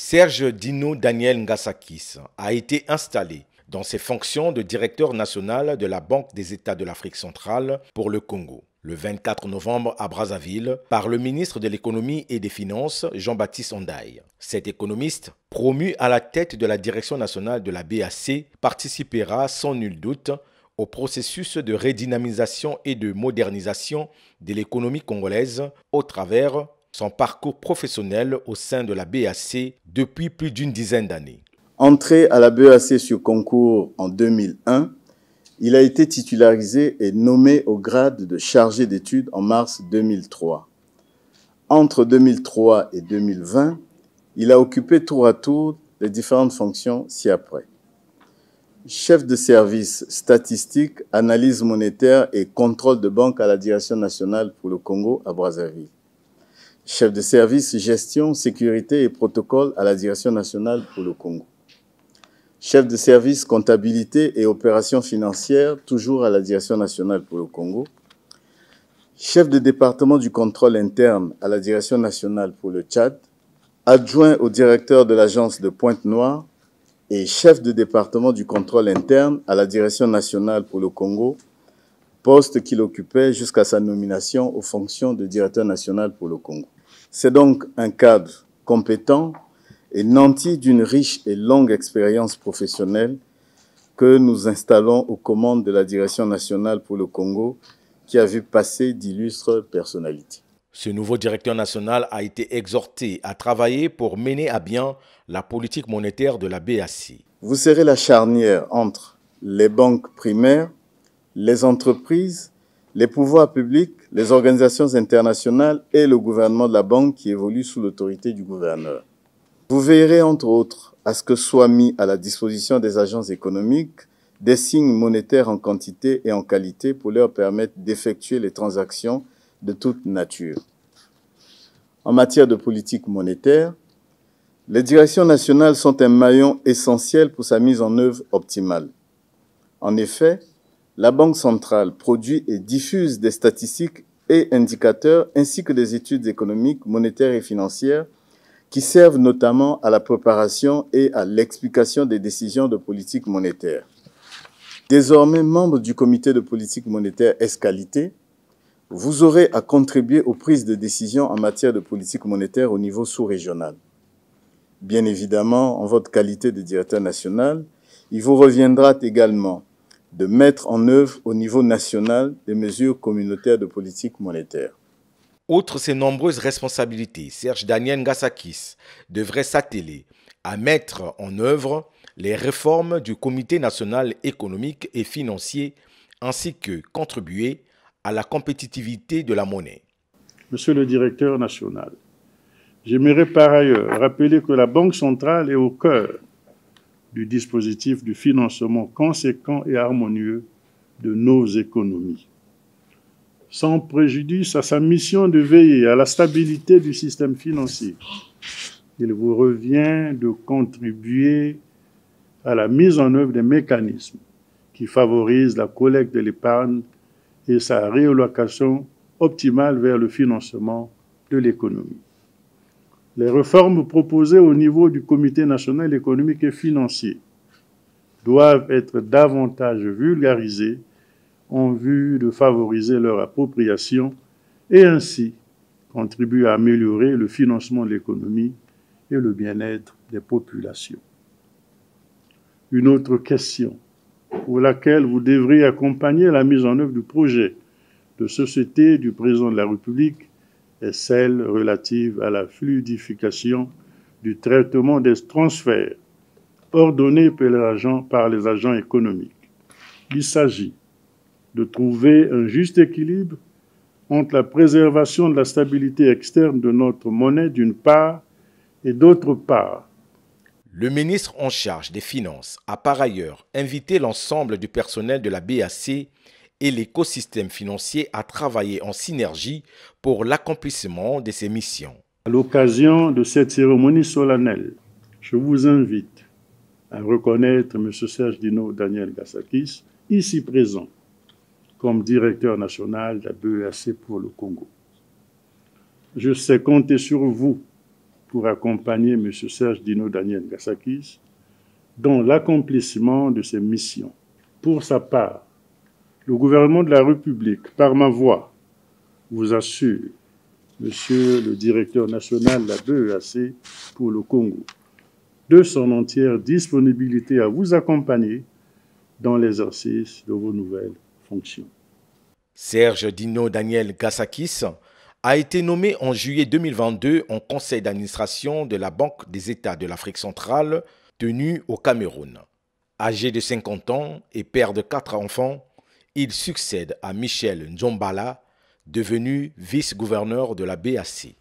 Serge Dino Daniel Ngasakis a été installé dans ses fonctions de directeur national de la Banque des États de l'Afrique centrale pour le Congo le 24 novembre à Brazzaville par le ministre de l'économie et des finances Jean-Baptiste Ondaï. Cet économiste, promu à la tête de la direction nationale de la BAC, participera sans nul doute au processus de redynamisation et de modernisation de l'économie congolaise au travers son parcours professionnel au sein de la BAC depuis plus d'une dizaine d'années. Entré à la BAC sur concours en 2001, il a été titularisé et nommé au grade de chargé d'études en mars 2003. Entre 2003 et 2020, il a occupé tour à tour les différentes fonctions ci-après. Chef de service statistique, analyse monétaire et contrôle de banque à la Direction nationale pour le Congo à Brazzaville. Chef de service gestion, sécurité et protocole à la Direction nationale pour le Congo. Chef de service comptabilité et opérations financières, toujours à la Direction nationale pour le Congo, chef de département du contrôle interne à la Direction nationale pour le Tchad, adjoint au directeur de l'agence de Pointe-Noire et chef de département du contrôle interne à la Direction nationale pour le Congo, poste qu'il occupait jusqu'à sa nomination aux fonctions de directeur national pour le Congo. C'est donc un cadre compétent et nanti d'une riche et longue expérience professionnelle que nous installons aux commandes de la Direction nationale pour le Congo, qui a vu passer d'illustres personnalités. Ce nouveau directeur national a été exhorté à travailler pour mener à bien la politique monétaire de la BAC. Vous serez la charnière entre les banques primaires, les entreprises, les pouvoirs publics, les organisations internationales et le gouvernement de la banque qui évolue sous l'autorité du gouverneur. Vous veillerez entre autres à ce que soient mis à la disposition des agences économiques des signes monétaires en quantité et en qualité pour leur permettre d'effectuer les transactions de toute nature. En matière de politique monétaire, les directions nationales sont un maillon essentiel pour sa mise en œuvre optimale. En effet, la Banque centrale produit et diffuse des statistiques et indicateurs ainsi que des études économiques, monétaires et financières qui servent notamment à la préparation et à l'explication des décisions de politique monétaire. Désormais membre du comité de politique monétaire Escalité, vous aurez à contribuer aux prises de décision en matière de politique monétaire au niveau sous-régional. Bien évidemment, en votre qualité de directeur national, il vous reviendra également de mettre en œuvre au niveau national des mesures communautaires de politique monétaire. Outre ses nombreuses responsabilités, Serge Daniel Ngassakis devrait s'atteler à mettre en œuvre les réformes du Comité national économique et financier ainsi que contribuer à la compétitivité de la monnaie. Monsieur le directeur national, j'aimerais par ailleurs rappeler que la Banque centrale est au cœur du dispositif du financement conséquent et harmonieux de nos économies sans préjudice à sa mission de veiller à la stabilité du système financier. Il vous revient de contribuer à la mise en œuvre des mécanismes qui favorisent la collecte de l'épargne et sa réallocation optimale vers le financement de l'économie. Les réformes proposées au niveau du Comité national économique et financier doivent être davantage vulgarisées en vue de favoriser leur appropriation et ainsi contribuer à améliorer le financement de l'économie et le bien-être des populations. Une autre question pour laquelle vous devrez accompagner la mise en œuvre du projet de société du président de la République est celle relative à la fluidification du traitement des transferts ordonnés par les agents économiques. Il s'agit de trouver un juste équilibre entre la préservation de la stabilité externe de notre monnaie d'une part et d'autre part. Le ministre en charge des Finances a par ailleurs invité l'ensemble du personnel de la BAC et l'écosystème financier à travailler en synergie pour l'accomplissement de ses missions. À l'occasion de cette cérémonie solennelle, je vous invite à reconnaître M. Serge Dino Daniel Gassakis, ici présent, comme directeur national de la BEAC pour le Congo. Je sais compter sur vous pour accompagner M. Serge Dino Daniel Gassakis dans l'accomplissement de ses missions. Pour sa part, le gouvernement de la République, par ma voix, vous assure, Monsieur le directeur national de la BEAC pour le Congo, de son entière disponibilité à vous accompagner dans l'exercice de vos nouvelles fonctions. Serge Dino Daniel Gassakis a été nommé en juillet 2022 en conseil d'administration de la Banque des États de l'Afrique centrale tenue au Cameroun. Âgé de 50 ans et père de quatre enfants, il succède à Michel Njombala, devenu vice-gouverneur de la BAC.